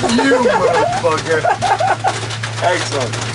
you motherfucker. Excellent.